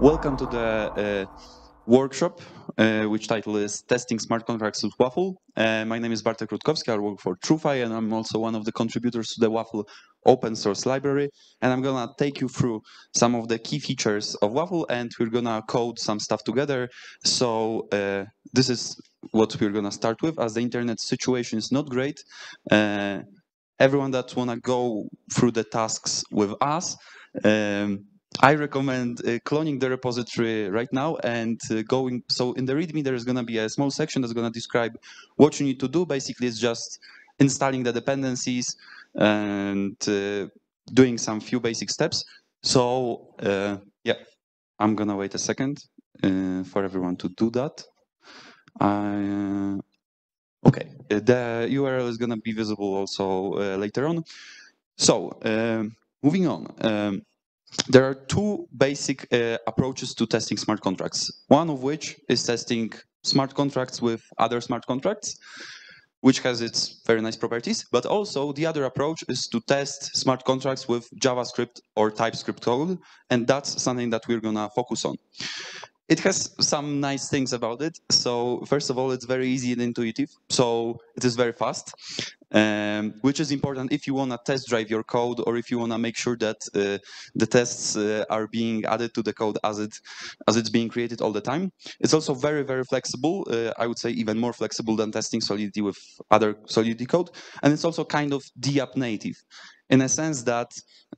Welcome to the uh, workshop, uh, which title is Testing Smart Contracts with Waffle. Uh, my name is Bartek Rutkowski, I work for TrueFi, and I'm also one of the contributors to the Waffle open source library. And I'm gonna take you through some of the key features of Waffle, and we're gonna code some stuff together. So uh, this is what we're gonna start with, as the internet situation is not great. Uh, everyone that wanna go through the tasks with us, um, I recommend uh, cloning the repository right now and uh, going. So in the README, there is going to be a small section that's going to describe what you need to do. Basically, it's just installing the dependencies and uh, doing some few basic steps. So uh, yeah, I'm going to wait a second uh, for everyone to do that. Uh, okay, the URL is going to be visible also later on. So um, moving on. Um, there are two basic uh, approaches to testing smart contracts. One of which is testing smart contracts with other smart contracts, which has its very nice properties. But also the other approach is to test smart contracts with JavaScript or TypeScript code. And that's something that we're gonna focus on. It has some nice things about it. So first of all, it's very easy and intuitive. So it is very fast um, which is important if you want to test drive your code or if you want to make sure that uh, the tests uh, are being added to the code as it as it's being created all the time. It's also very very flexible. Uh, I would say even more flexible than testing Solidity with other Solidity code, and it's also kind of DApp native, in a sense that.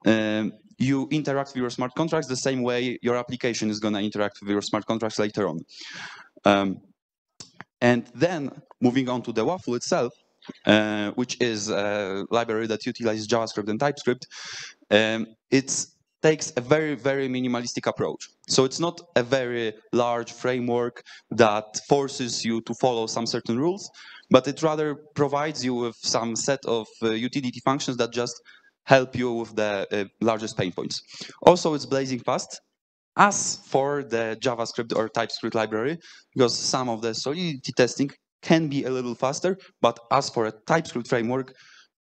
Um, you interact with your smart contracts the same way your application is going to interact with your smart contracts later on. Um, and then moving on to the waffle itself, uh, which is a library that utilizes JavaScript and TypeScript, um, it takes a very, very minimalistic approach. So it's not a very large framework that forces you to follow some certain rules, but it rather provides you with some set of uh, utility functions that just help you with the uh, largest pain points. Also, it's blazing fast, as for the JavaScript or TypeScript library, because some of the solidity testing can be a little faster, but as for a TypeScript framework,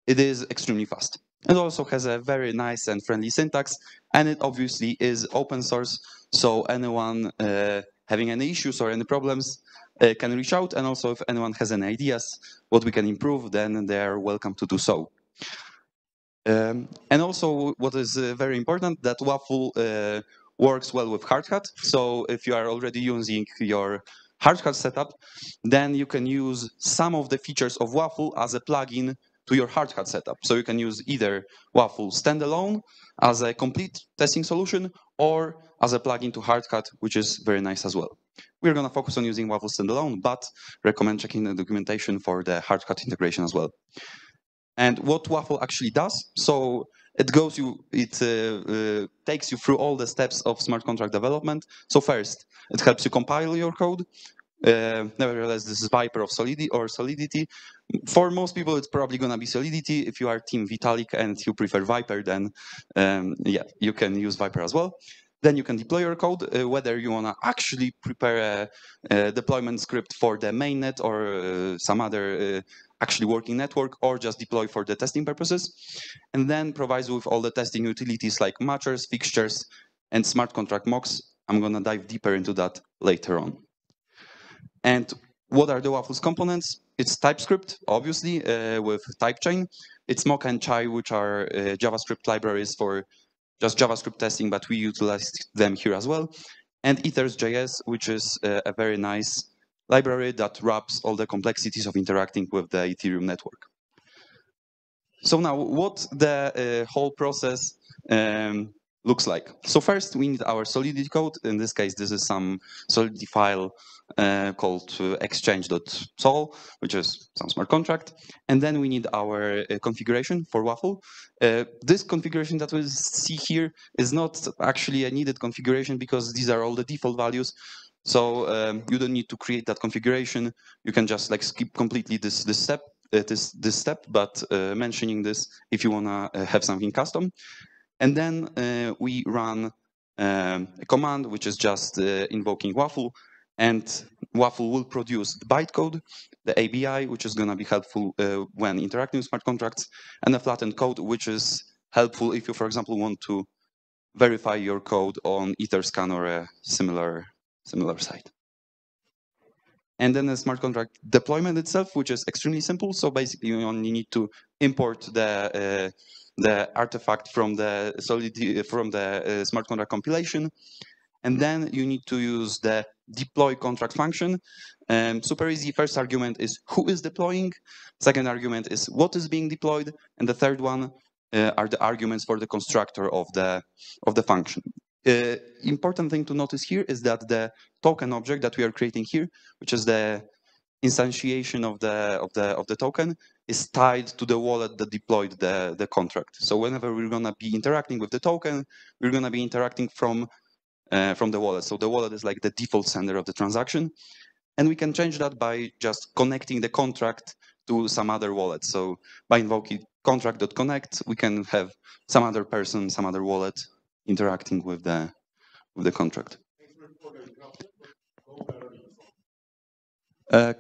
it is extremely fast. It also has a very nice and friendly syntax, and it obviously is open source, so anyone uh, having any issues or any problems uh, can reach out, and also if anyone has any ideas what we can improve, then they are welcome to do so. Um, and also what is uh, very important, that Waffle uh, works well with Hardhat, so if you are already using your Hardhat setup, then you can use some of the features of Waffle as a plugin to your Hardhat setup. So you can use either Waffle standalone as a complete testing solution or as a plugin to Hardhat, which is very nice as well. We're going to focus on using Waffle standalone, but recommend checking the documentation for the Hardhat integration as well. And what Waffle actually does, so it goes you, it uh, uh, takes you through all the steps of smart contract development. So first, it helps you compile your code. Uh, nevertheless, this is Vyper of Solidity or Solidity. For most people, it's probably going to be Solidity. If you are Team Vitalik and you prefer Vyper, then um, yeah, you can use Vyper as well. Then you can deploy your code, uh, whether you want to actually prepare a, a, deployment script for the mainnet or uh, some other uh, actually working network or just deploy for the testing purposes. And then provides with all the testing utilities like matchers, fixtures, and smart contract mocks I'm going to dive deeper into that later on. And what are the Waffles components? It's TypeScript, obviously, uh, with TypeChain. It's Mocha and Chai, which are uh, JavaScript libraries for just JavaScript testing, but we utilize them here as well. And Ethers.js, which is uh, a very nice library that wraps all the complexities of interacting with the Ethereum network. So now, what the uh, whole process um, looks like. So first we need our Solidity code. In this case, this is some Solidity file uh, called uh, exchange.sol, which is some smart contract. And then we need our uh, configuration for Waffle. Uh, this configuration that we see here is not actually a needed configuration because these are all the default values. So um, you don't need to create that configuration. You can just like skip completely this, this step uh, this this step, but uh, mentioning this if you wanna uh, have something custom. And then uh, we run um, a command, which is just uh, invoking waffle. And Waffle will produce the bytecode, the ABI, which is going to be helpful uh, when interacting with smart contracts, and the flattened code, which is helpful if you, for example, want to verify your code on Etherscan or a similar similar site. And then the smart contract deployment itself, which is extremely simple. So basically, you only need to import the uh, the artifact from the solid from the uh, smart contract compilation, and then you need to use the deploy contract function. Um, super easy. First argument is who is deploying. Second argument is what is being deployed, and the third one uh, are the arguments for the constructor of the of the function. Uh, important thing to notice here is that the token object that we are creating here, which is the instantiation of the of the of the token, is tied to the wallet that deployed the the contract. So whenever we're gonna be interacting with the token, we're gonna be interacting from uh, from the wallet. So the wallet is like the default sender of the transaction, and we can change that by just connecting the contract to some other wallet. So by invoking contract.connect, we can have some other person, some other wallet interacting with the with the contract. Uh,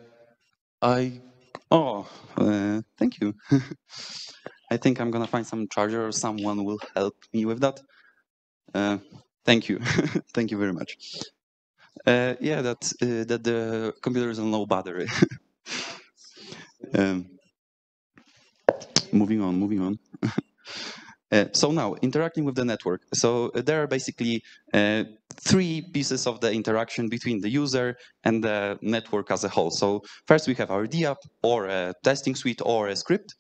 I oh uh, thank you. I think I'm gonna find some charger or someone will help me with that. Uh, thank you, thank you very much. Uh, yeah, that uh, that the computer is on low battery. um, moving on, moving on. Uh, so now, interacting with the network. So uh, there are basically uh, three pieces of the interaction between the user and the network as a whole. So first we have our DApp or a testing suite or a script.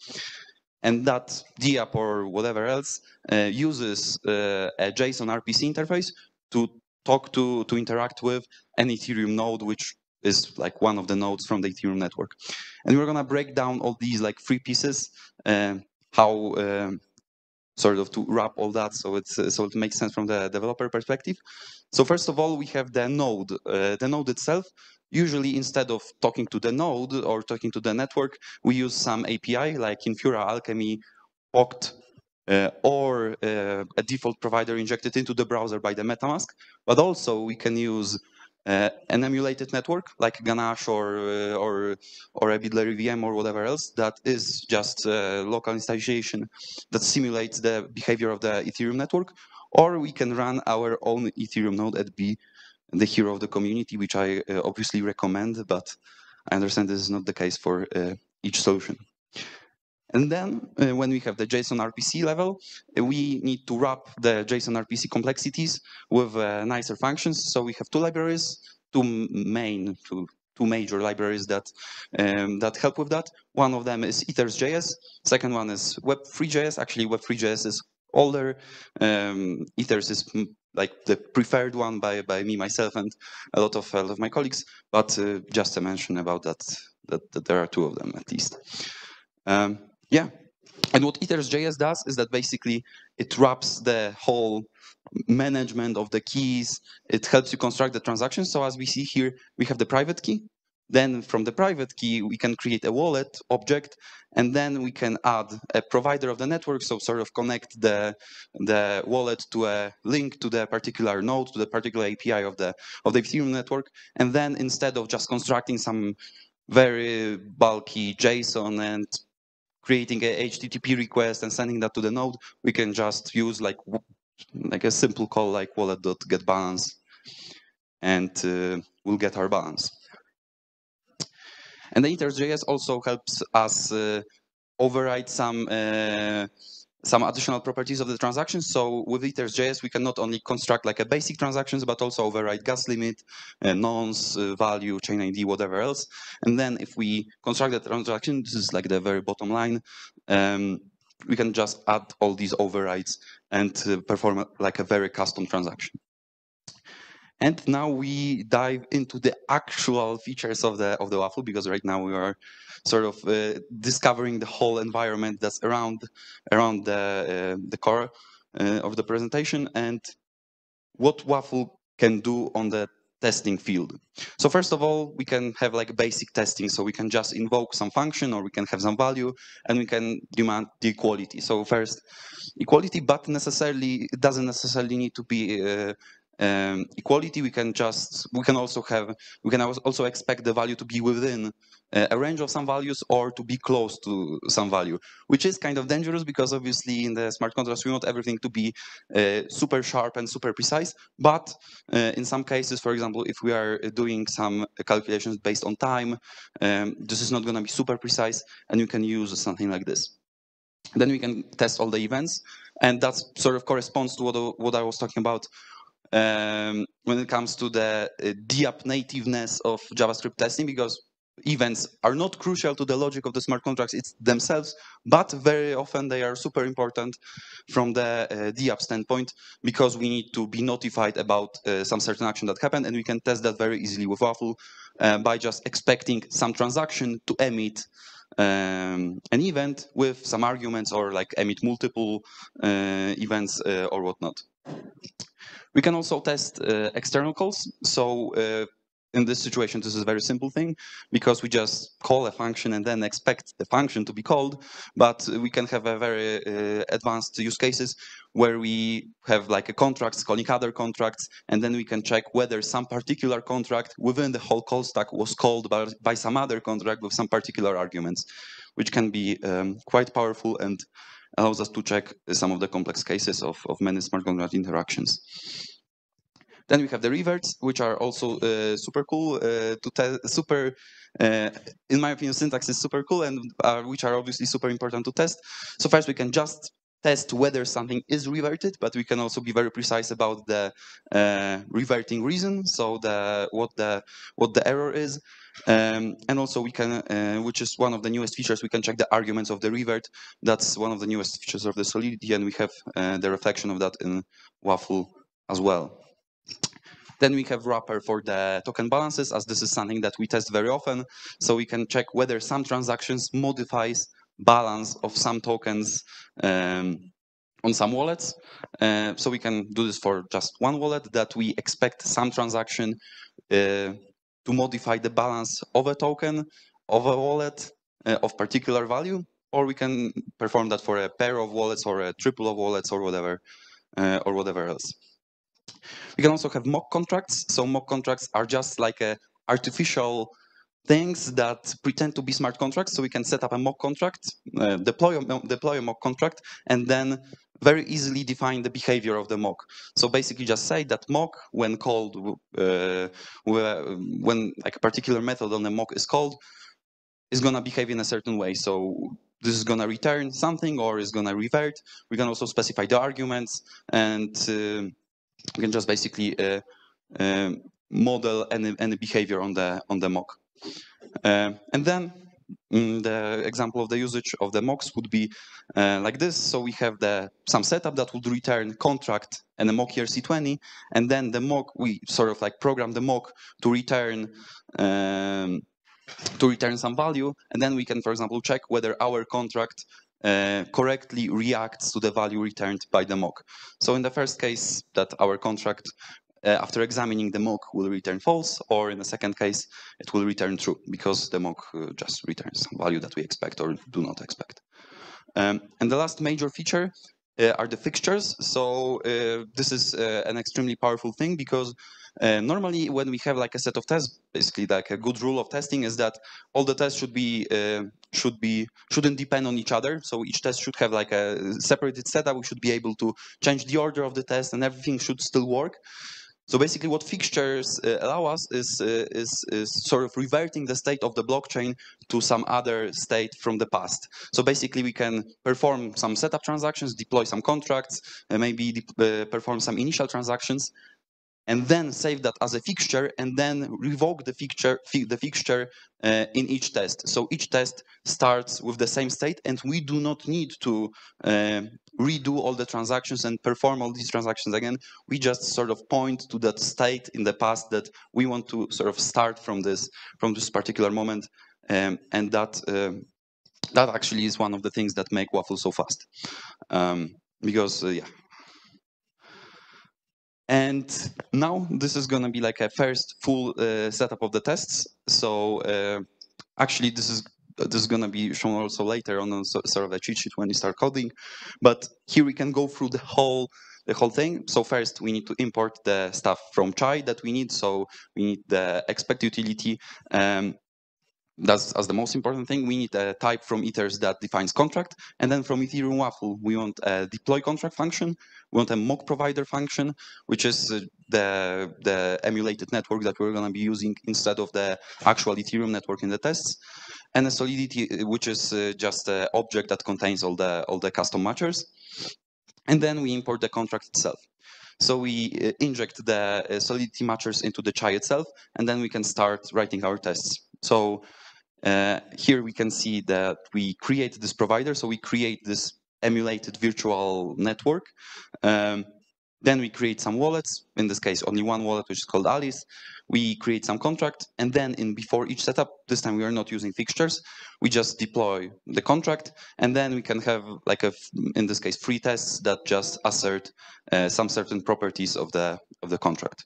And that DApp or whatever else uh, uses uh, a JSON RPC interface to talk to, to interact with an Ethereum node, which is like one of the nodes from the Ethereum network. And we're gonna break down all these like three pieces, uh, how sort of to wrap all that so it's uh, so it makes sense from the developer perspective. So first of all, we have the node. Uh, the node itself, usually instead of talking to the node or talking to the network, we use some API like Infura, Alchemy, Oct, uh, or uh, a default provider injected into the browser by the MetaMask. But also we can use an emulated network like Ganache or uh, or or a Buidler VM or whatever else that is just uh, local instantiation that simulates the behavior of the Ethereum network, or we can run our own Ethereum node at B, the hero of the community, which I uh, obviously recommend, but I understand this is not the case for uh, each solution. And then uh, when we have the JSON RPC level, uh, we need to wrap the JSON RPC complexities with uh, nicer functions. So we have two libraries, two main, two, two major libraries that um, that help with that. One of them is Ethers.js. Second one is Web3.js. Actually, Web3.js is older. Um, Ethers is like the preferred one by, by me, myself, and a lot of, a lot of my colleagues. But uh, just to mention about that, that, that there are two of them at least. Um, yeah. And what Ethers.js does is that basically it wraps the whole management of the keys. It helps you construct the transaction. So as we see here, we have the private key. Then from the private key, we can create a wallet object, and then we can add a provider of the network, so sort of connect the, the wallet to a link to the particular node, to the particular API of the, of the Ethereum network. And then instead of just constructing some very bulky JSON and creating a HTTP request and sending that to the node, we can just use like like a simple call like wallet.getBalance and uh, we'll get our balance. And the Ethers.js also helps us uh, override some uh, some additional properties of the transaction. So with Ethers.js, we can not only construct like a basic transactions, but also override gas limit, uh, nonce, uh, value, chain ID, whatever else. And then if we construct the transaction, this is like the very bottom line, um, we can just add all these overrides and uh, perform like a very custom transaction. And now we dive into the actual features of the of the waffle because right now we are sort of uh, discovering the whole environment that's around around the uh, the core uh, of the presentation and what waffle can do on the testing field. So first of all, we can have like basic testing. So we can just invoke some function or we can have some value and we can demand the equality. So first equality, but necessarily it doesn't necessarily need to be uh, um, equality, we can just we can also have we can also expect the value to be within uh, a range of some values or to be close to some value, which is kind of dangerous because obviously in the smart contracts we want everything to be uh, super sharp and super precise. But uh, in some cases, for example, if we are doing some calculations based on time, um, this is not going to be super precise, and you can use something like this. Then we can test all the events, and that sort of corresponds to what, what I was talking about um, when it comes to the uh, DApp nativeness of JavaScript testing, because events are not crucial to the logic of the smart contracts it's themselves, but very often they are super important from the uh, DApp standpoint because we need to be notified about uh, some certain action that happened and we can test that very easily with Waffle uh, by just expecting some transaction to emit um, an event with some arguments or like emit multiple uh, events uh, or whatnot. We can also test uh, external calls. So uh, in this situation, this is a very simple thing because we just call a function and then expect the function to be called. But we can have a very uh, advanced use cases where we have like a contracts calling other contracts, and then we can check whether some particular contract within the whole call stack was called by, by some other contract with some particular arguments, which can be um, quite powerful and allows us to check some of the complex cases of, of many smart contract interactions. Then we have the reverts, which are also uh, super cool uh, to test, super, uh, in my opinion, syntax is super cool and are, which are obviously super important to test. So first we can just test whether something is reverted, but we can also be very precise about the uh, reverting reason, so the what the what the error is, um, and also we can, uh, which is one of the newest features, we can check the arguments of the revert. That's one of the newest features of the Solidity, and we have uh, the reflection of that in Waffle as well. Then we have wrapper for the token balances, as this is something that we test very often. So we can check whether some transactions modifies balance of some tokens um, on some wallets. Uh, so we can do this for just one wallet that we expect some transaction uh, to modify the balance of a token of a wallet uh, of particular value, or we can perform that for a pair of wallets or a triple of wallets or whatever, uh, or whatever else. We can also have mock contracts. So mock contracts are just like a artificial things that pretend to be smart contracts. So we can set up a mock contract, uh, deploy, a, deploy a mock contract, and then very easily define the behavior of the mock. So basically just say that mock, when called, uh, when like a particular method on the mock is called, is going to behave in a certain way. So this is going to return something or is going to revert. We can also specify the arguments and uh, we can just basically uh, uh, model any, any behavior on the on the mock. Uh, and then the example of the usage of the mocks would be uh, like this. So we have the some setup that would return contract and a mock ERC20, and then the mock we sort of like program the mock to return um, to return some value, and then we can, for example, check whether our contract uh, correctly reacts to the value returned by the mock. So in the first case, that our contract, uh, after examining the mock, will return false, or in the second case, it will return true, because the mock uh, just returns some value that we expect or do not expect. Um, and the last major feature uh, are the fixtures. So uh, this is uh, an extremely powerful thing because uh, normally when we have like a set of tests, basically like a good rule of testing is that all the tests should be should be shouldn't depend on each other. So each test should have like a separated setup. We should be able to change the order of the test and everything should still work. So basically what fixtures uh, allow us is, uh, is, is, sort of reverting the state of the blockchain to some other state from the past. So basically we can perform some setup transactions, deploy some contracts, maybe uh, perform some initial transactions, and then save that as a fixture and then revoke the fixture the fixture uh, in each test. So each test starts with the same state and we do not need to uh, redo all the transactions and perform all these transactions again. We just sort of point to that state in the past that we want to sort of start from this from this particular moment um, and that uh, that actually is one of the things that make waffle so fast. Um, because uh, yeah and now this is going to be like a first full uh, setup of the tests. So uh, actually this is this is going to be shown also later on a sort of a cheat sheet when you start coding. But here we can go through the whole the whole thing. So first we need to import the stuff from Chai that we need. So we need the expect utility. Um, that's as the most important thing. We need a type from ethers that defines contract. And then from Ethereum Waffle, we want a deploy contract function. We want a mock provider function, which is uh, the, the emulated network that we're going to be using instead of the actual Ethereum network in the tests. And a solidity, uh, which is uh, just an object that contains all the, all the custom matchers. And then we import the contract itself. So we inject the solidity matchers into the chai itself, and then we can start writing our tests. So uh, here we can see that we create this provider. So we create this emulated virtual network. Um, then we create some wallets, in this case, only one wallet, which is called Alice. We create some contract, and then in before each setup, this time we are not using fixtures. We just deploy the contract, and then we can have like a, in this case, free tests that just assert uh, some certain properties of the of the contract.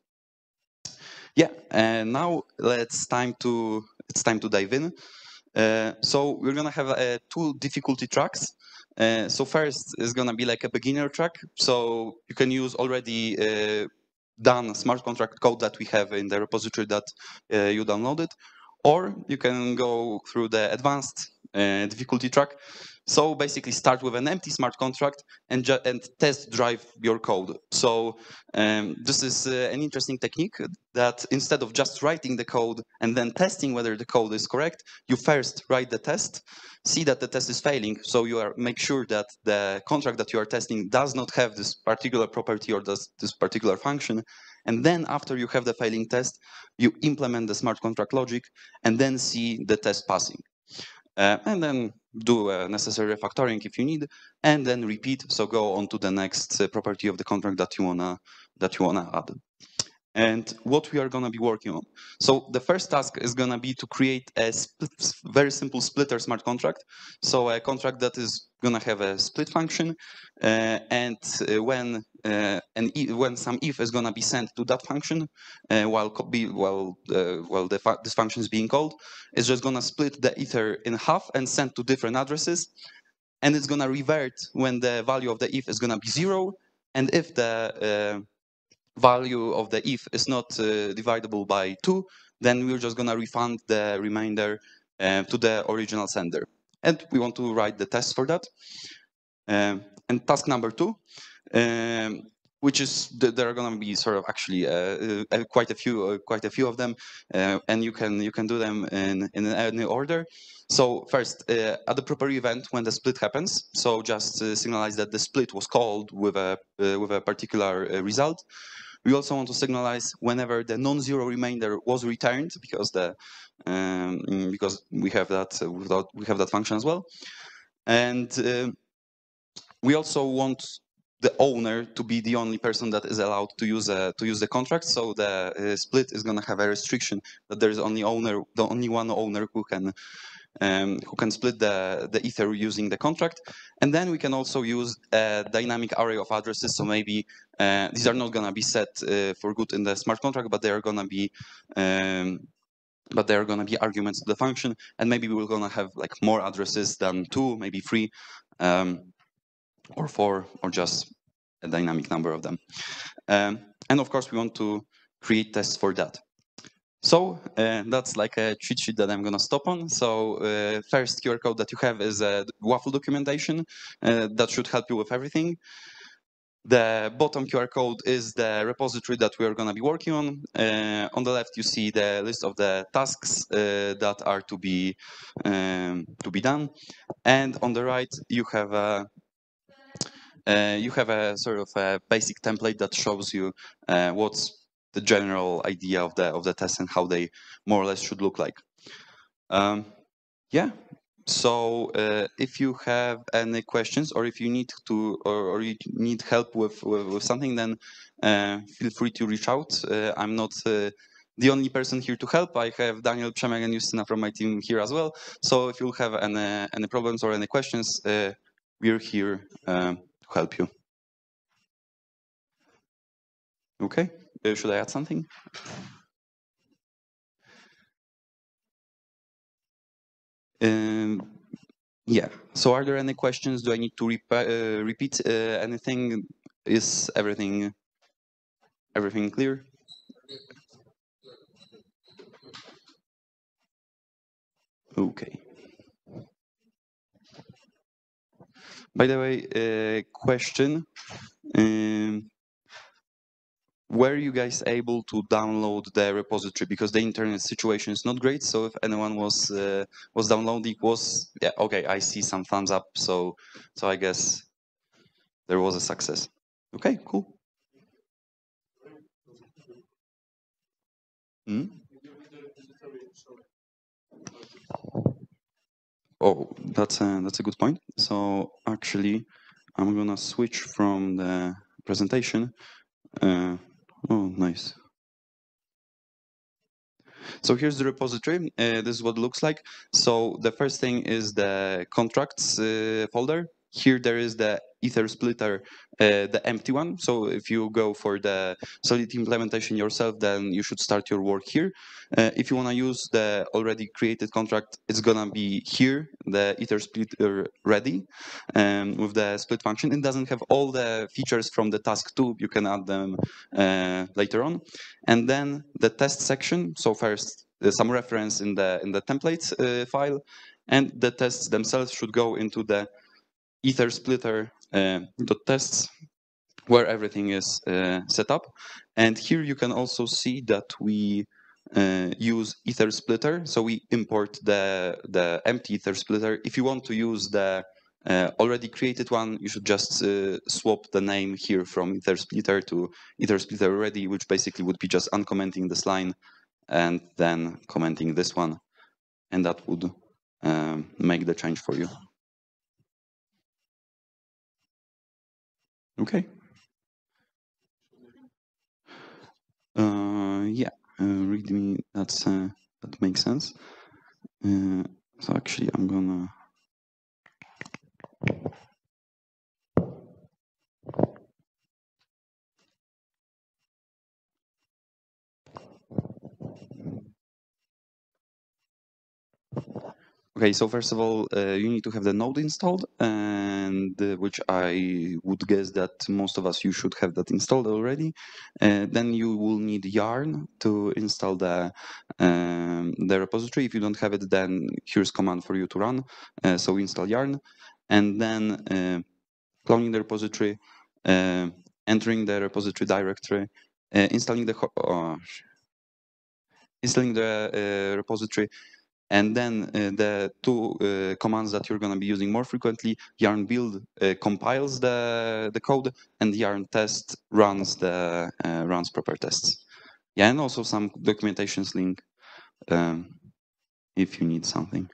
Yeah, and now let's time to it's time to dive in. Uh, so we're gonna have uh, two difficulty tracks. Uh, so first is gonna be like a beginner track. So you can use already uh, done smart contract code that we have in the repository that uh, you downloaded, or you can go through the advanced uh, difficulty track. So basically start with an empty smart contract and, and test drive your code. So um, this is uh, an interesting technique that instead of just writing the code and then testing whether the code is correct, you first write the test, see that the test is failing. So you are make sure that the contract that you are testing does not have this particular property or does this particular function. And then after you have the failing test, you implement the smart contract logic and then see the test passing. Uh, and then do a necessary refactoring if you need, and then repeat. So go on to the next uh, property of the contract that you wanna that you wanna add. And what we are gonna be working on. So the first task is gonna be to create a very simple splitter smart contract. So a contract that is gonna have a split function, uh, and uh, when uh, when some ETH is gonna be sent to that function, uh, while be while uh, while this function is being called, it's just gonna split the ether in half and send to different addresses, and it's gonna revert when the value of the ETH is gonna be zero, and if the uh, value of the ETH is not divisible by two, then we're just gonna refund the remainder to the original sender. And we want to write the test for that. Um, and task number two, um, which is there are going to be sort of actually uh, uh, quite a few uh, quite a few of them, uh, and you can you can do them in in any order. So first, uh, at the proper event when the split happens, so just uh, signalize that the split was called with a with a particular result. We also want to signalize whenever the non-zero remainder was returned because the um, because we have that we have that function as well, and we also want the owner to be the only person that is allowed to use a, to use the contract. So the uh, split is going to have a restriction that there is only owner, the only one owner who can um, who can split the the ether using the contract. And then we can also use a dynamic array of addresses. So maybe uh, these are not going to be set uh, for good in the smart contract, but they are going to be um, but there are going to be arguments to the function, and maybe we're going to have like more addresses than two, maybe three. Um, or four, or just a dynamic number of them. Um, and of course, we want to create tests for that. So uh, that's like a cheat sheet that I'm going to stop on. So uh, first QR code that you have is a Waffle documentation uh, that should help you with everything. The bottom QR code is the repository that we are going to be working on. Uh, on the left, you see the list of the tasks uh, that are to be um, to be done, and on the right, you have a uh, you have a sort of a basic template that shows you uh, what's the general idea of the of the test and how they more or less should look like. Um, yeah. So uh, if you have any questions or if you need to or, or you need help with, with, with something, then uh, feel free to reach out. Uh, I'm not uh, the only person here to help. I have Daniel, Przemek, and Justyna from my team here as well. So if you have any, any problems or any questions, we're here to help you. Okay, uh, should I add something? Um, yeah, so are there any questions? Do I need to rep uh, repeat uh, anything? is everything everything clear? Okay. By the way, uh, question. Um, were you guys able to download the repository? Because the internet situation is not great so if anyone was uh, was downloading was yeah okay i see some thumbs up so so i guess there was a success. Okay cool. Hmm? oh that's a that's a good point. So actually i'm gonna switch from the presentation uh, Oh, nice. So here's the repository. Uh, this is what it looks like. So the first thing is the contracts uh, folder. Here there is the Ether splitter, uh, the empty one. So if you go for the Solidity implementation yourself, then you should start your work here. Uh, if you want to use the already created contract, it's gonna be here, the Ether splitter ready um, with the split function. It doesn't have all the features from the task two. You can add them uh, later on. And then the test section. So first, some reference in the in the templates uh, file, and the tests themselves should go into the ether splitter uh, tests where everything is uh, set up. And here you can also see that we uh, use ether splitter. So we import the, the empty ether splitter. If you want to use the uh, already created one, you should just uh, swap the name here from ether splitter to ether splitter ready, which basically would be just uncommenting this line and then commenting this one. And that would um, make the change for you. Okay. Uh, yeah, uh, readme, that's, uh, that makes sense. Uh, so actually I'm gonna Okay, so first of all, uh, you need to have the node installed, and uh, which I would guess that most of us you should have that installed already. Uh, then you will need Yarn to install the um, the repository. If you don't have it, then here's command for you to run. Uh, so install Yarn, and then uh, cloning the repository, uh, entering the repository directory, installing the oh, installing the repository and then uh, the two uh, commands that you're going to be using more frequently, yarn build uh, compiles the, the code and yarn test runs the runs proper tests. Yeah, and also some documentations link um, if you need something.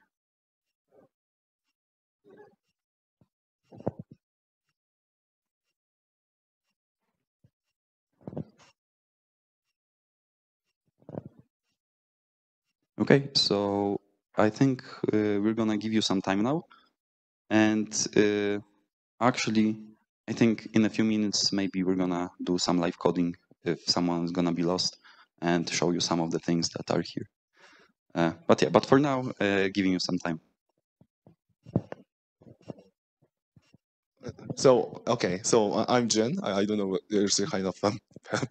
Okay, so I think uh, we're gonna give you some time now. And uh, actually, I think in a few minutes, maybe we're gonna do some live coding if someone's gonna be lost and show you some of the things that are here. Uh, but yeah, but for now, uh, giving you some time. So okay, so uh, I'm Jen. I, I don't know. There's a kind of um,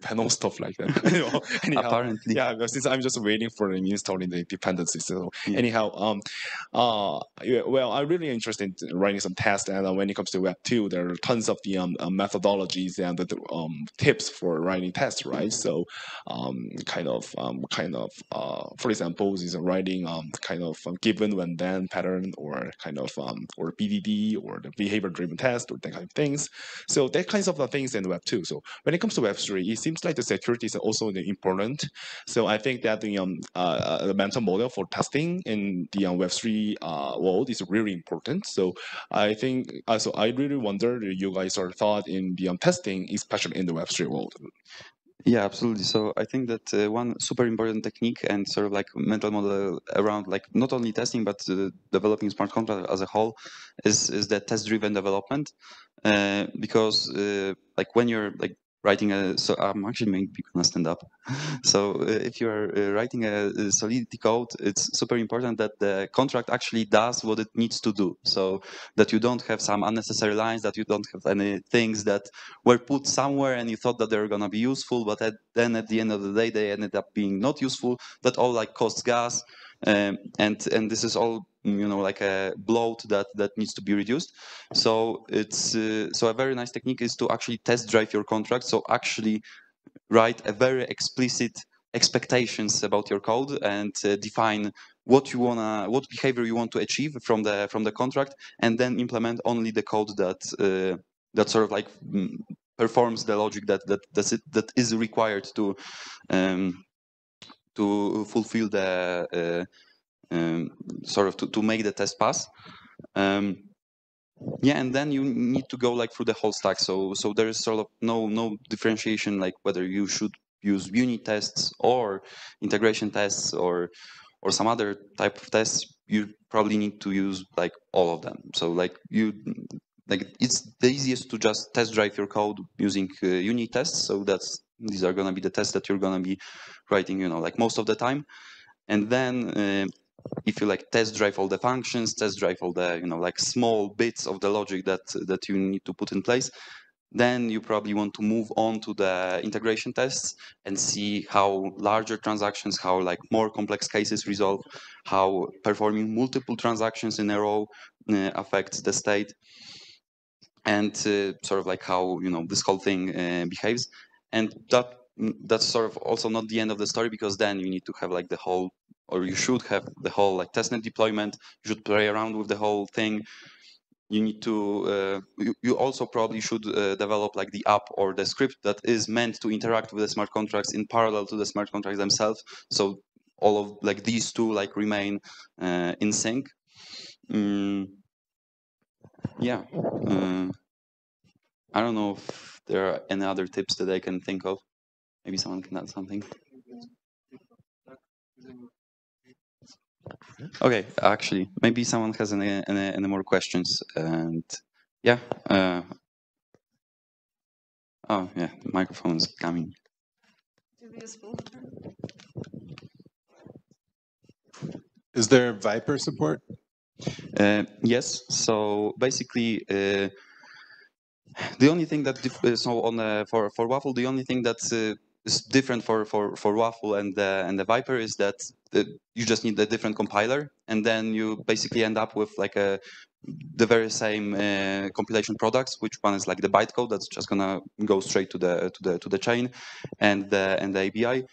panel stuff like that. anyhow, Apparently, yeah. Since I'm just waiting for installing the dependencies. So yeah. anyhow, um, uh, yeah, well, I'm really interested in writing some tests, and uh, when it comes to Web two, there are tons of the um, uh, methodologies and the um, tips for writing tests, right? So, um, kind of, um, kind of, uh, for example, is writing um, kind of um, given when then pattern, or kind of um, or BDD, or the behavior driven test, or that kind of things. So that kinds of things in Web two. So when it comes to Web three it seems like the security is also important. So I think that the, um, uh, uh, the mental model for testing in the um, Web3 uh, world is really important. So I think, uh, so I really wonder you guys are thought in the um, testing, especially in the Web3 world. Yeah, absolutely. So I think that uh, one super important technique and sort of like mental model around like not only testing but uh, developing smart contract as a whole is is that test driven development uh, because uh, like when you're like writing a so i'm actually maybe gonna stand up. So uh, if you're uh, writing a, a, solidity code it's super important that the contract actually does what it needs to do. So that you don't have some unnecessary lines that you don't have any things that were put somewhere and you thought that they were gonna be useful but at, then at the end of the day they ended up being not useful. That all like costs gas um, and and this is all you know like a bloat that that needs to be reduced. So it's uh, so a very nice technique is to actually test drive your contract. So actually write a very explicit expectations about your code and uh, define what you wanna what behavior you want to achieve from the from the contract and then implement only the code that uh, that sort of like mm, performs the logic that that that's it, that is required to um, to fulfill the uh, um, sort of to, to make the test pass. Um, yeah, and then you need to go like through the whole stack. So so there is sort of no no differentiation like whether you should use unit tests or integration tests or or some other type of tests. You probably need to use like all of them. So like you like it's the easiest to just test drive your code using uh, unit tests. So that's these are going to be the tests that you're going to be writing, you know, like most of the time. And then uh, if you like test drive all the functions, test drive all the, you know, like small bits of the logic that, that you need to put in place, then you probably want to move on to the integration tests and see how larger transactions, how like more complex cases resolve, how performing multiple transactions in a row uh, affects the state and uh, sort of like how you know this whole thing uh, behaves. And that that's sort of also not the end of the story because then you need to have like the whole or you should have the whole like testnet deployment you should play around with the whole thing. You need to uh, you, you, also probably should uh, develop like the app or the script that is meant to interact with the smart contracts in parallel to the smart contracts themselves. So all of like these two like remain uh, in sync. Mm, yeah uh, i don't know if there are any other tips that i can think of. Maybe someone can add something. Okay, actually, maybe someone has any, any, any more questions. And yeah. Uh, oh, yeah, the microphone is coming. Is there Vyper support? Uh, yes. So basically, uh, the only thing that so on uh, for for Waffle, the only thing that's uh, is different for for for Waffle and the and the Vyper is that the, you just need a different compiler, and then you basically end up with like a the very same uh, compilation products. Which one is like the bytecode that's just gonna go straight to the to the to the chain, and the and the ABI.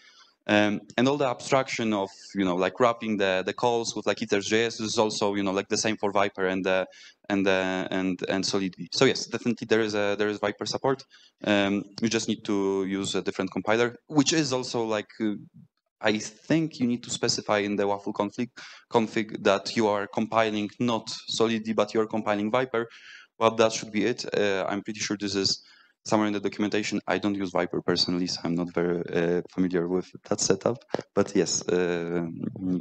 Um, and all the abstraction of you know like wrapping the the calls with like ethers.js is also you know like the same for Vyper and uh, and uh, and and Solidity. So yes, definitely there is a there is Vyper support. Um, you just need to use a different compiler, which is also like. Uh, I think you need to specify in the waffle config, config that you are compiling not Solidity, but you are compiling Vyper. Well, that should be it. Uh, I'm pretty sure this is somewhere in the documentation. I don't use Vyper personally, so I'm not very uh, familiar with that setup. But yes, uh,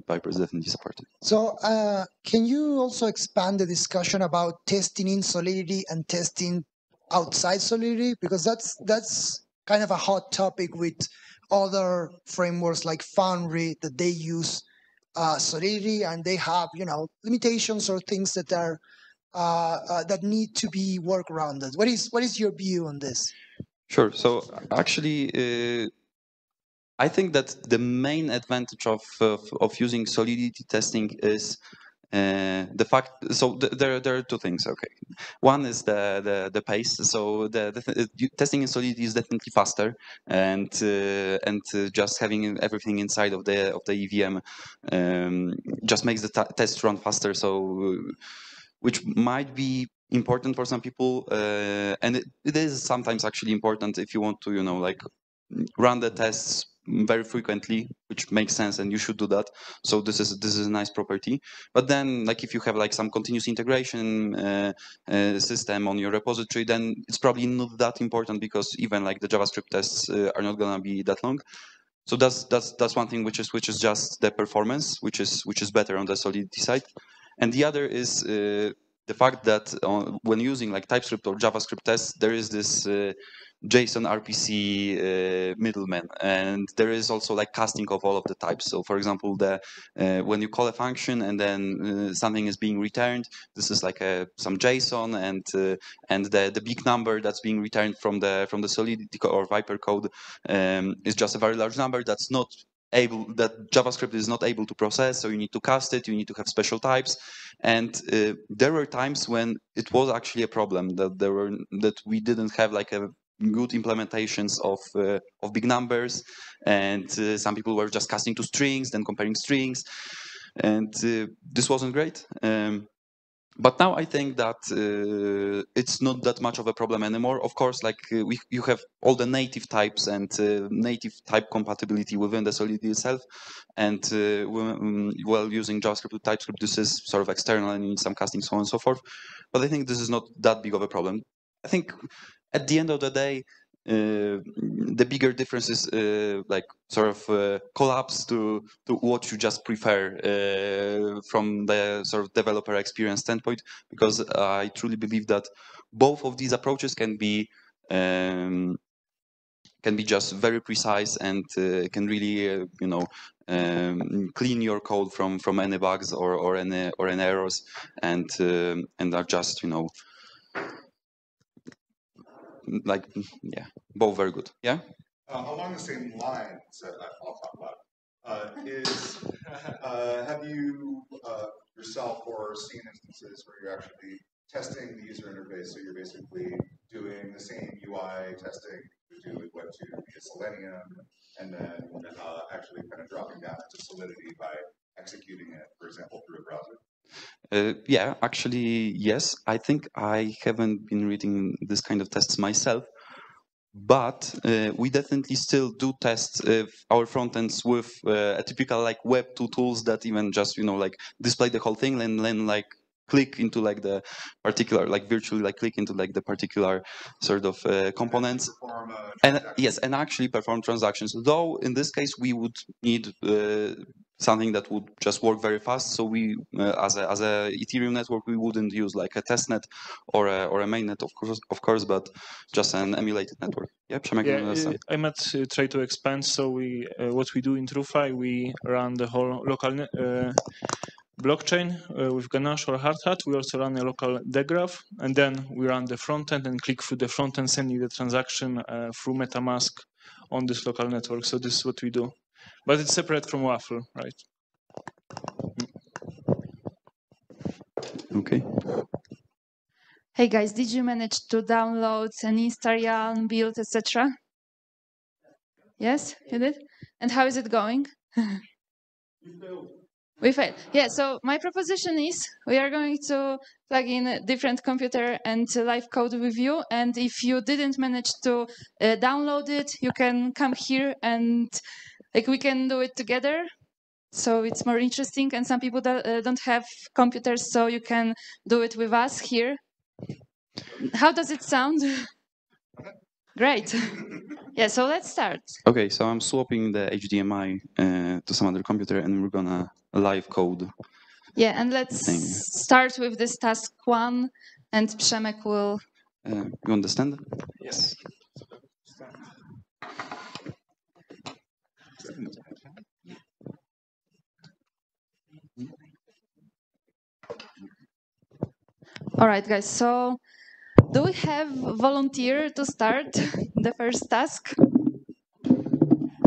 Vyper is definitely supported. So uh, can you also expand the discussion about testing in Solidity and testing outside Solidity? Because that's that's kind of a hot topic with other frameworks like Foundry that they use uh, Solidity and they have you know limitations or things that are that need to be worked around What is what is your view on this? Sure. So actually, uh, I think that the main advantage of of, of using solidity testing is uh, the fact so th there there are two things okay one is the the, the pace so the, the, testing in solidity is definitely faster and uh, and uh, just having everything inside of the of the evm um, just makes the test run faster so which might be important for some people uh, and it, it is sometimes actually important if you want to you know like run the tests very frequently which makes sense and you should do that. So this is this is a nice property. But then like if you have like some continuous integration uh, uh, system on your repository then it's probably not that important because even like the javascript tests uh, are not going to be that long. So that's that's that's one thing which is which is just the performance which is which is better on the solidity side and the other is uh, the fact that uh, when using like TypeScript or JavaScript tests, there is this uh, JSON RPC uh, middleman, and there is also like casting of all of the types. So, for example, the uh, when you call a function and then uh, something is being returned, this is like a some JSON, and and the the big number that's being returned from the from the Solidity or Vyper code um, is just a very large number that's not able that JavaScript is not able to process. So you need to cast it. You need to have special types, and uh, there were times when it was actually a problem that there were that we didn't have like a good implementations of uh, of big numbers, and uh, some people were just casting to strings, then comparing strings, and uh, this wasn't great. Um, but now I think that uh, it's not that much of a problem anymore. Of course, like uh, we, you have all the native types and uh, native type compatibility within the Solidity itself, and uh, when- while using JavaScript with TypeScript, this is sort of external and you need some casting, so on and so forth. But I think this is not that big of a problem. I think at the end of the day, the bigger difference is uh, like sort of uh, collapse to to what you just prefer uh, from the sort of developer experience standpoint because I truly believe that both of these approaches can be um, can be just very precise and uh, can really uh, you know um, clean your code from from any bugs or or any or any errors and um and are just you know like yeah both very good yeah Uh, along the same lines that I'll talk about, uh, is, uh, have you, uh, yourself or seen instances where you're actually testing the user interface? So you're basically doing the same UI testing you do with Web2 via Selenium, and then, uh, actually kind of dropping down to Solidity by executing it, for example, through a browser? Uh, yeah, actually, yes. I think I haven't been reading this kind of tests myself, but uh, we definitely still do test uh, our front ends with uh, a typical like web two tools that even just you know like display the whole thing and then like click into like the particular like virtually like click into like the particular sort of uh, components Perform a and yes and actually perform transactions though in this case we would need uh, something that would just work very fast so we uh, as a as a ethereum network we wouldn't use like a testnet or a or a mainnet of course of course but just an emulated network yeah Przemek, Yeah, wanna say? I might uh, try to expand. So we, uh, what we do in TrueFi, we run the whole local uh, blockchain uh, with Ganache or Hardhat. We also run a local The Graph, and then we run the front end and click through the front end, sending the transaction uh, through MetaMask on this local network. So this is what we do, but it's separate from Waffle, right? okay Hey guys, did you manage to download an Instagram build, etc.? Yes, you did. And how is it going? we failed. Yeah. So my proposition is we are going to plug in a different computer and live code with you. And if you didn't manage to uh, download it, you can come here and like we can do it together. So it's more interesting. And some people that, uh, don't have computers, so you can do it with us here. How does it sound? Great. yeah, so let's start. okay so i'm swapping the hdmi uh, to some other computer and we're gonna live code Yeah, and let's Thing. start with this task one, and Przemek will. uh, you understand Yes. All right, guys. So, do we have volunteer to start the first task?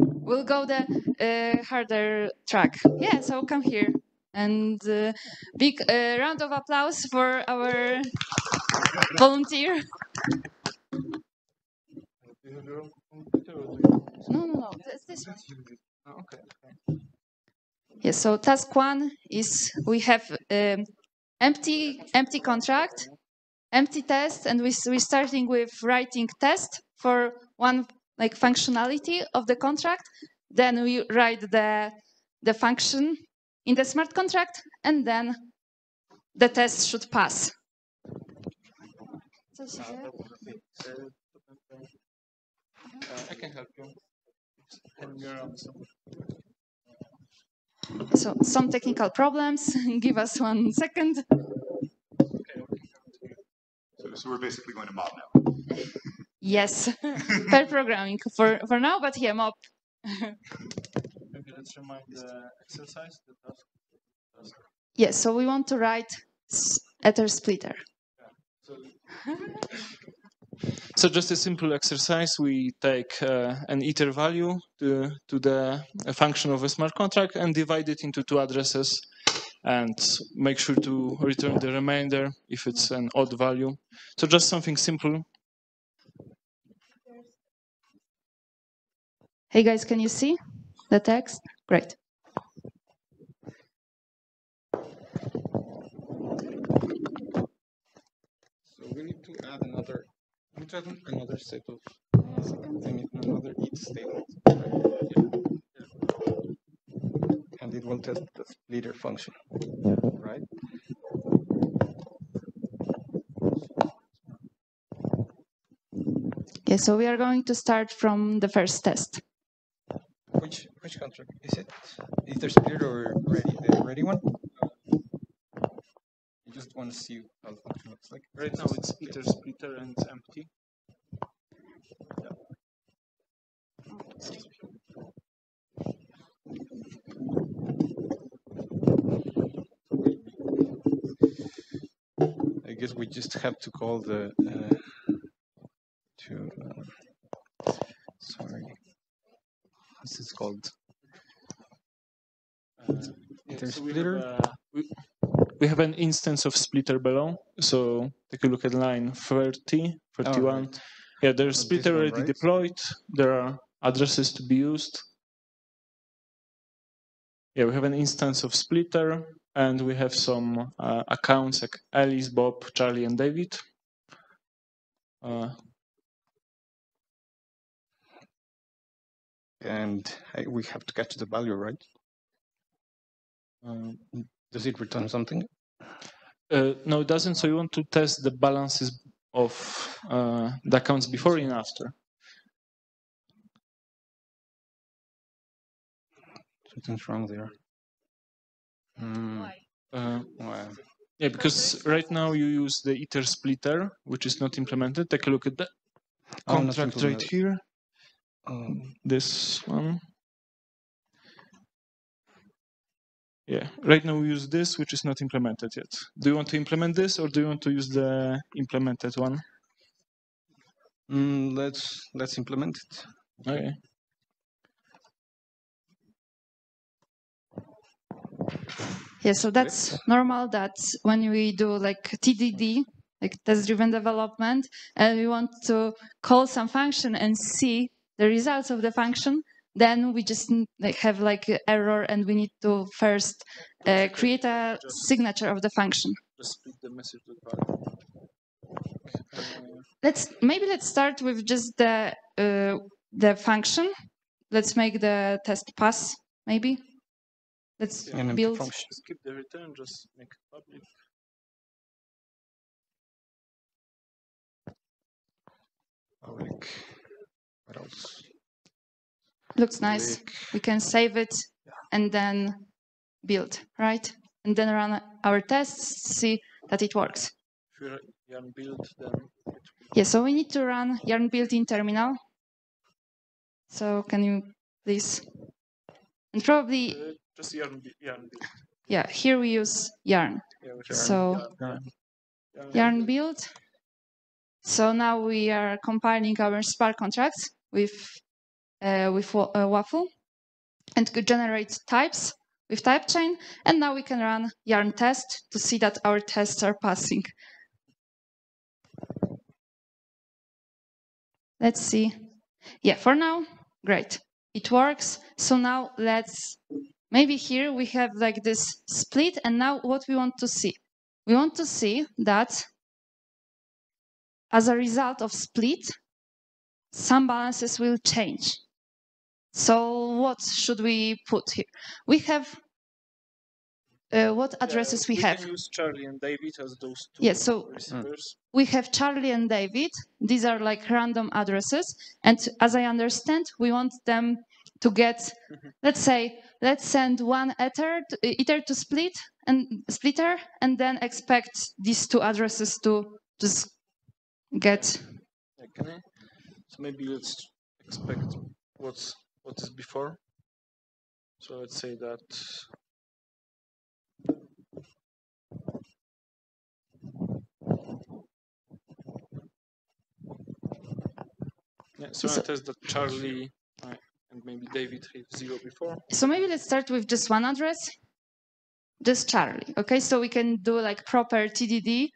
We'll go the uh, harder track. Yeah, so come here. And uh, big uh, round of applause for our volunteer. No, no, no. This, this one. Okay. Yes. So task one is we have um, empty empty contract, empty test, and we we're starting with writing test for one like functionality of the contract. Then we write the the function in the smart contract, and then the test should pass. Się dzieje? Uh, I can help you. Help me around some. So some technical problems. Give us one second. Okay, okay. so we're basically going to mob now. Yes, pair programming for for now, but yeah, mob. Maybe let's remind the exercise. The task. task. Yes, so we want to write s- ether splitter. So, so just a simple exercise. We take uh, an ether value to, to the a function of a smart contract and divide it into two addresses and make sure to return the remainder if it's an odd value. So just something simple. Hey guys, can you see the text? Great. So we need to add another, we need to add another set of, I mean, another each statement. And it will test the splitter function, right? Okay, so we are going to start from the first test. Which which contract is it? Is there splitter or ready the ready one? Just want to see how the function looks like. Right now it's ether splitter and it's empty. I guess we just have to call the uh, to um, sorry, this called? Uh, Ether so we have, splitter? we, we have an instance of splitter below. So take a look at line 30, 31. right. Yeah, there's splitter already right? deployed. There are addresses to be used. Yeah, we have an instance of splitter and we have some uh, accounts like Alice, Bob, Charlie, and David. Uh, and we have to catch the value, right? um, Does it return something? Uh, no, it doesn't. So you want to test the balances of uh, the accounts before and after. Something's wrong there. Hmm. Uh, wow. yeah, because right now you use the ether splitter, which is not implemented. Take a look at the Oh, contract right here. Um, This one. Yeah, right now we use this, which is not implemented yet. Do you want to implement this, or do you want to use the implemented one? mm, let's let's implement it. Okay. Yeah, so that's normal that when we do like TDD, like test driven development, and we want to call some function and see the results of the function, then we just like have like error and we need to first uh, create a signature of the function. Just split the message to value. Let's maybe let's start with just the uh, the function. Let's make the test pass maybe. Let's An empty build function. Skip the return, just make it public. Public. What else? Looks nice. We can save it and then build, right? And then run our tests, see that it works. Yarn build, then it Yeah, so we need to run yarn build in terminal. So can you please? And probably, Uh, just yarn, yarn build. yeah, here we use yarn. Yeah, which So yarn, yarn build. So now we are compiling our smart contracts with with uh, Waffle and could generate types with TypeChain. And now we can run yarn test to see that our tests are passing. Let's see. Yeah, for now, great. It works. So now let's, maybe here we have like this split. And now what we want to see? We want to see that as a result of split, some balances will change. So what should we put here? We have uh, what addresses we, have. can use Charlie and David as those two Yeah, so- receivers. We have Charlie and David. These are like random addresses, and as I understand, we want them to get. Let's say, let's send one ether to, ether to split and splitter, and then expect these two addresses to just get Yeah, can I? So maybe let's expect what's what is before. So let's say that yeah, so, So- I test that Charlie uh, and maybe David have zero before. so maybe let's start with just one address just charlie okay so we can do like proper tdd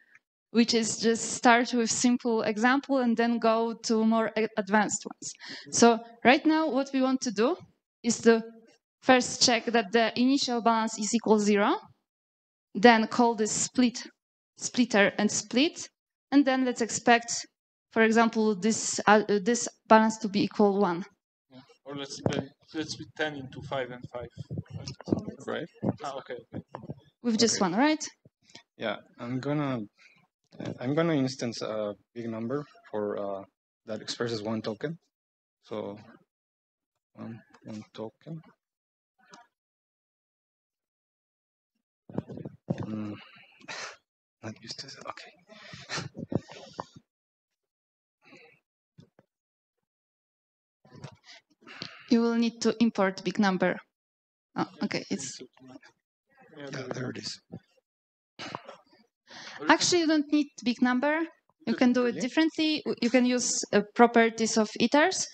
which is just start with simple example and then go to more advanced ones so right now what we want to do is to first check that the initial balance is equal zero then call this split splitter and split and then let's expect for example this uh, this balance to be equal one Or let's play, let's split ten into five and five. Right. Ah, okay. okay. with just Okay. one right Yeah, I'm gonna uh, I'm gonna instance a big number for uh, that expresses one token. So one one token. Mm, not used to it. Okay. you will need to import big number. Oh, okay, it's Yeah, Yeah, there it is. Actually you don't need big number. You can do it differently. You can use uh, properties of ethers.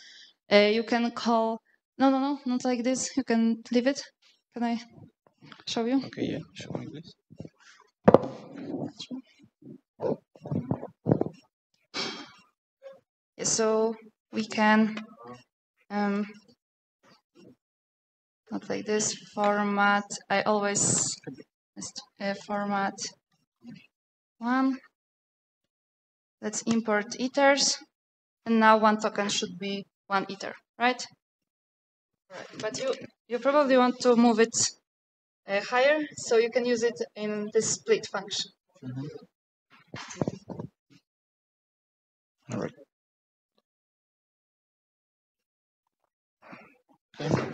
Uh, you can call no, no, no, not like this. You can leave it. Can I show you? Okay, yeah. Show me. Yeah, So we can um, not like this format. I always uh, format one. Let's import ethers, and now one token should be one ether, right? Right. But you you probably want to move it uh, higher, so you can use it in this split function. All right.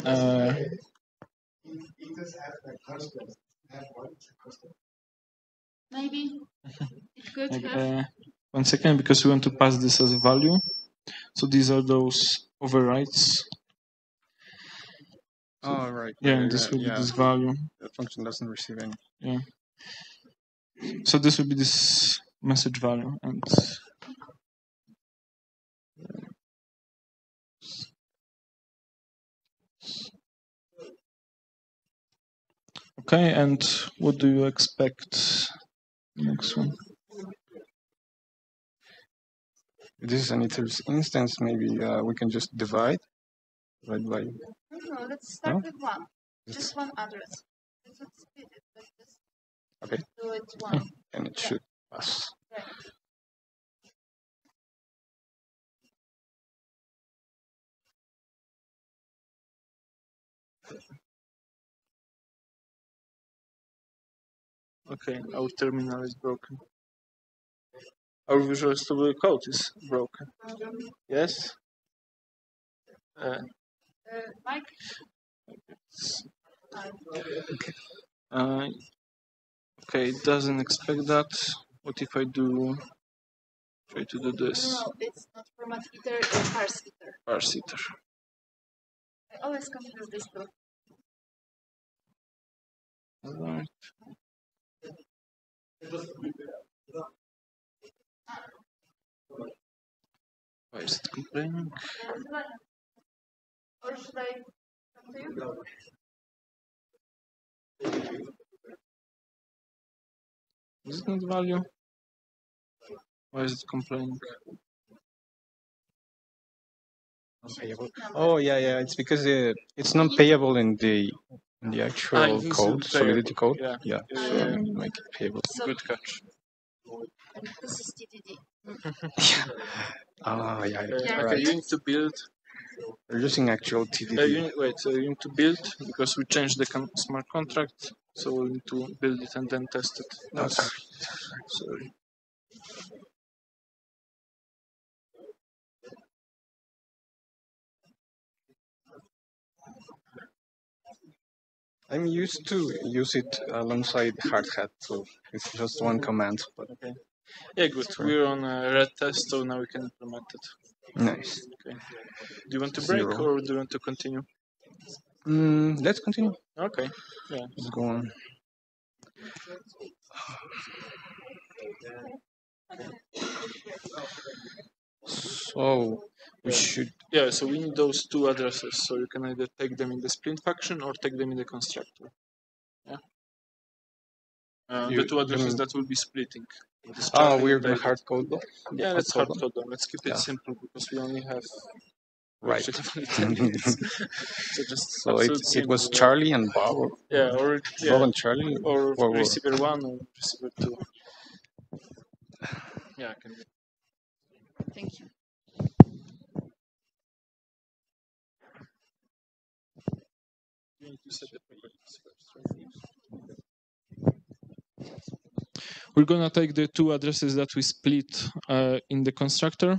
Uh, Maybe it could like, have. Uh, one second, because we want to pass this as a value. So these are those overrides. Oh, right. Yeah, right, and this right, will be yeah. this value. The function doesn't receive any. Yeah. So this will be this message value, and okay. And what do you expect? Next one. This is an ethers instance, maybe uh, we can just divide. Divide by No, let's start No? with one. Just- Just one address. Let's not split it, let's just Okay. do it one. and it should pass. Right. Okay, our terminal is broken. Our Visual Studio Code is broken. Yes. Uh, Mike, uh, okay, it doesn't expect that. What if I do try to do this? no, it's not format ether, it's parse ether. Parse ether. I always confuse these two. Alright. Why is it complaining? Or should I come to you? Is it not value? Why is it complaining? Payable. Oh yeah, yeah. It's because uh, it's not payable in the the actual Ah, to code, Solidity code. Yeah. Yeah. Yeah, so yeah, make it payable. So Good catch. this is TDD. Ah, yeah. Uh, yeah. Yeah, okay, right. you need to build. Using actual Uh, TDD. you need, wait, so you need to build because we changed the con- smart contract, so we need to build it and then test it. No, sorry. I'm used to use it alongside hard hat, so it's just one command. But Okay. Yeah, good. We're on a red test, so now we can implement it. Nice. Okay. Do you want to break Zero. or do you want to continue? Mm, let's continue. Okay. Yeah. Let's go on. So we should. Yeah, so we need those two addresses, so you can either take them in the split function or take them in the constructor. Yeah. Uh, You- the two addresses mean- that will be splitting. the Oh, we're gonna the- hard code them. Yeah, let's hard hard code code them. Let's keep it Yeah. simple because we only have Right. actually only 10 minutes. so just So it, it was simple. Charlie and Bob. Or Yeah, or yeah, Bob and Charlie. or or- or- receiver one or receiver two. Yeah, I can. Thank you. You need to set the properties first, right? We're gonna take the two addresses that we split uh, in the constructor.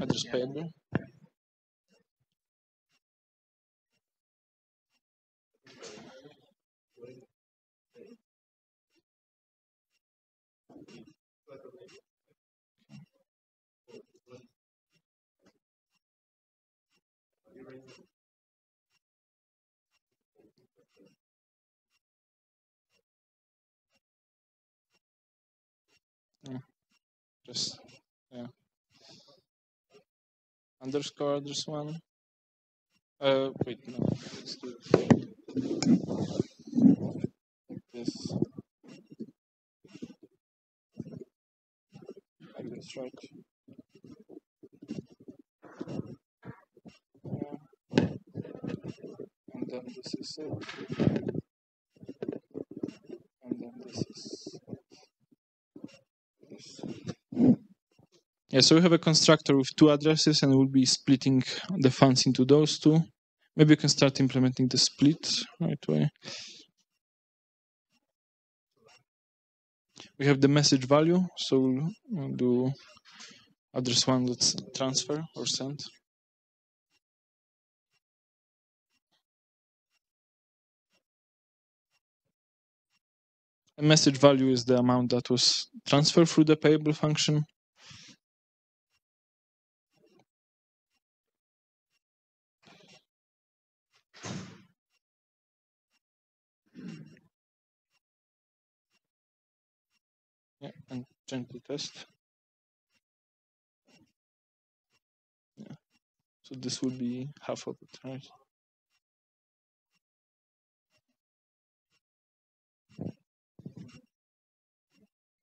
Address payable. Just yeah. Underscore address one. Uh, wait, no. This. This? Yeah. And then this is it. And then this is this. Yeah, so we have a constructor with two addresses and we'll be splitting the funds into those two. Maybe we can start implementing the split right away. We have the message value, so we'll do address one that's transfer or send. A message value is the amount that was transferred through the payable function. Gently test. Yeah. So this would be half of it, right?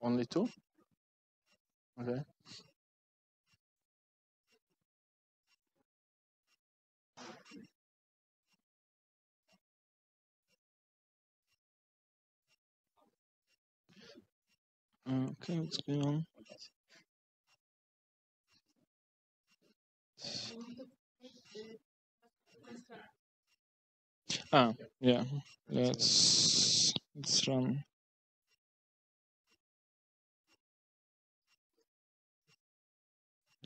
Only two? Okay. Okay, what's going on? Ah, yeah. Let's let's run.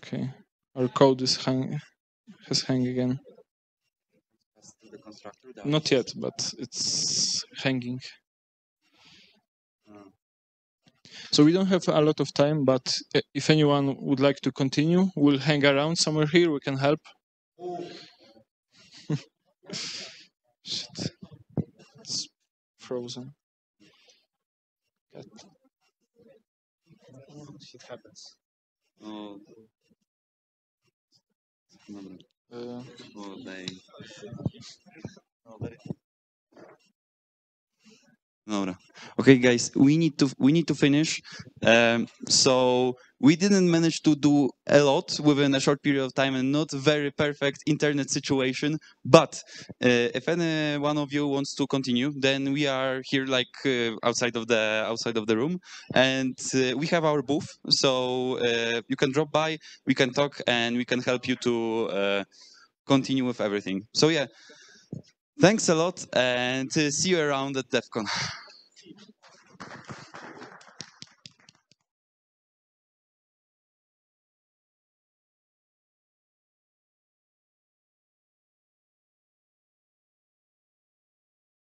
Okay, our code is hang has hang again. the constructor. Not yet, but it's hanging. So we don't have a lot of time, but uh, if anyone would like to continue, we'll hang around somewhere here. We can help. Shit. It's frozen. Cat. Shit happens. no. Dobra. Uh, O, daj. Dobra. Okay, guys, we need to we need to finish. Um, so we didn't manage to do a lot within a short period of time and not very perfect internet situation. But uh, if any one of you wants to continue, then we are here like uh, outside of the outside of the room, and uh, we have our booth. So uh, you can drop by, we can talk, and we can help you to uh, continue with everything. So yeah, Thanks a lot and uh, see you around at Devcon.